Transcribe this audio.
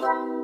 Thank